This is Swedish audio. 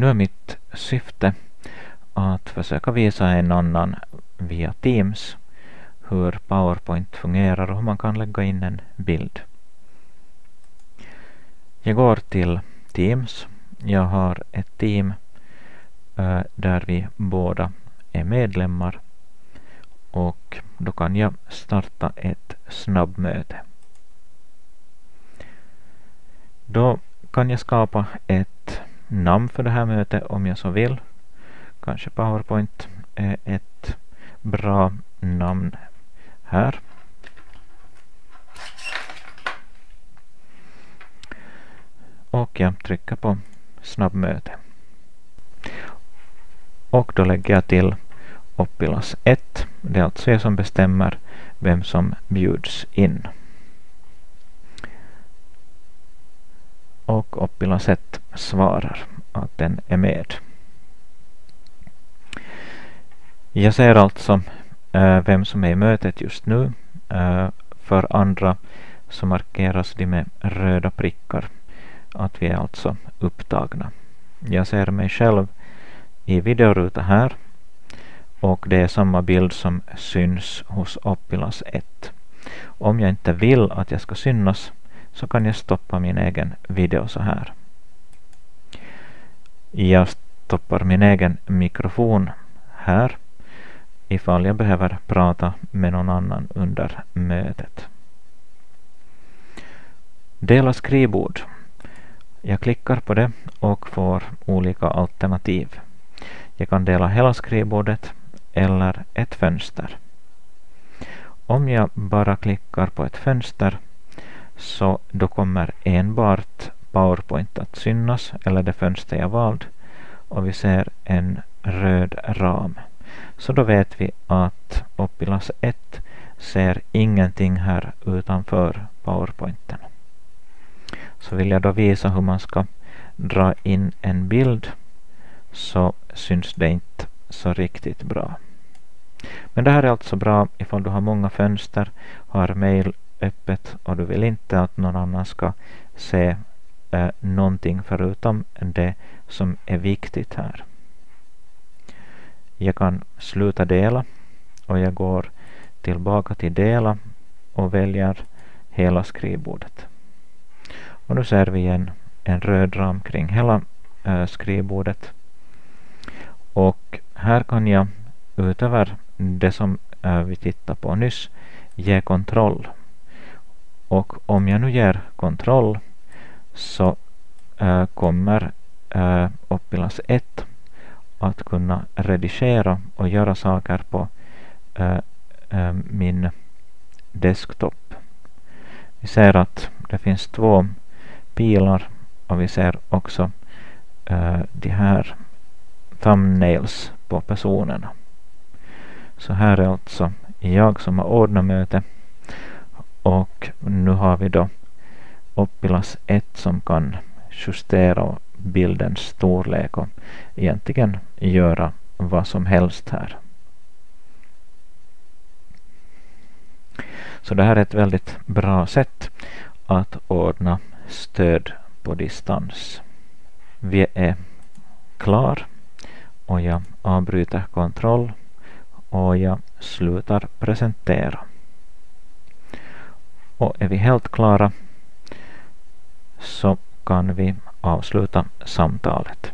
Nu är mitt syfte att försöka visa en annan via Teams hur PowerPoint fungerar och hur man kan lägga in en bild. Jag går till Teams. Jag har ett team eh, där vi båda är medlemmar och då kan jag starta ett snabbmöte. Då kan jag skapa ett namn för det här mötet om jag så vill. Kanske PowerPoint är ett bra namn här. Och jag trycker på snabbmöte. Och då lägger jag till Oppilas 1. Det är alltså jag som bestämmer vem som bjuds in. Och Oppilas 1 svarar att den är med. Jag ser alltså äh, vem som är i mötet just nu. Äh, för andra så markeras de med röda prickar att vi är alltså upptagna. Jag ser mig själv i videoruta här och det är samma bild som syns hos Oppilas 1. Om jag inte vill att jag ska synas så kan jag stoppa min egen video så här. Jag stoppar min egen mikrofon här ifall jag behöver prata med någon annan under mötet. Dela skrivbord. Jag klickar på det och får olika alternativ. Jag kan dela hela skrivbordet eller ett fönster. Om jag bara klickar på ett fönster så då kommer enbart PowerPoint att synas eller det fönster jag valt och vi ser en röd ram. Så då vet vi att Oppilas 1 ser ingenting här utanför PowerPointen. Så vill jag då visa hur man ska dra in en bild så syns det inte så riktigt bra. Men det här är alltså bra ifall du har många fönster, har mail öppet och du vill inte att någon annan ska se eh, någonting förutom det som är viktigt här. Jag kan sluta dela och jag går tillbaka till dela och väljer hela skrivbordet. Och nu ser vi en, en röd ram kring hela eh, skrivbordet. Och här kan jag utöver det som eh, vi tittade på nyss ge kontroll. Och om jag nu ger kontroll så äh, kommer eh, äh, Oppilas 1 att kunna redigera och göra saker på äh, äh, min desktop. Vi ser att det finns två pilar och vi ser också äh, de här thumbnails på personerna. Så här är alltså jag som har ordnat mötet och nu har vi då Oppilas 1 som kan justera bildens storlek och egentligen göra vad som helst här. Så det här är ett väldigt bra sätt att ordna stöd på distans. Vi är klar och jag avbryter kontroll och jag slutar presentera. Och är vi helt klara så kan vi avsluta samtalet.